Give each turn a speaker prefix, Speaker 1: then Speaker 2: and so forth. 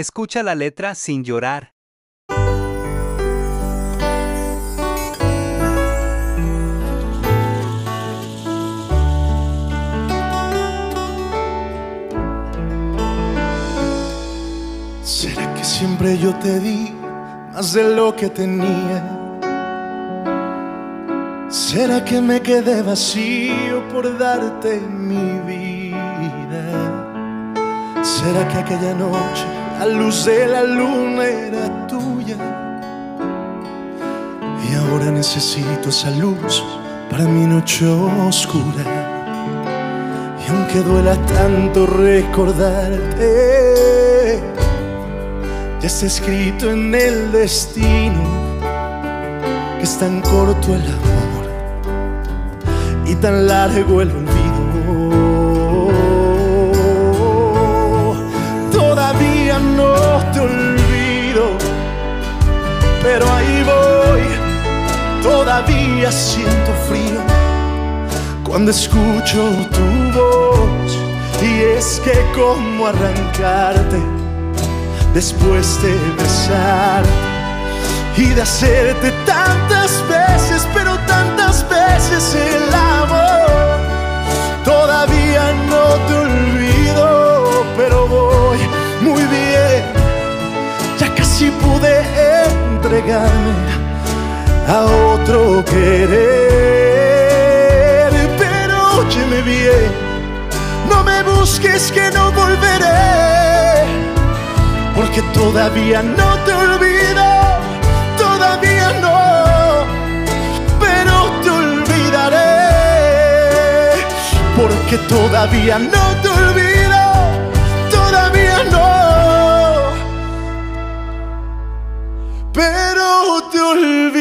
Speaker 1: Escucha la letra sin llorar.
Speaker 2: ¿Será que siempre yo te di más de lo que tenía? ¿Será que me quedé vacío por darte mi vida? ¿Será que aquella noche la luz de la luna era tuya? Y ahora necesito esa luz para mi noche oscura. Y aunque duela tanto recordarte, ya está escrito en el destino que es tan corto el amor y tan largo el olvido. Pero ahí voy. Todavía siento frío cuando escucho tu voz y es que como arrancarte después de besar y de hacerte tantas a otro querer, pero óyeme bien, no me busques que no volveré porque todavía no te olvido, todavía no, pero te olvidaré, porque todavía no te olvido, pero te olvidaré.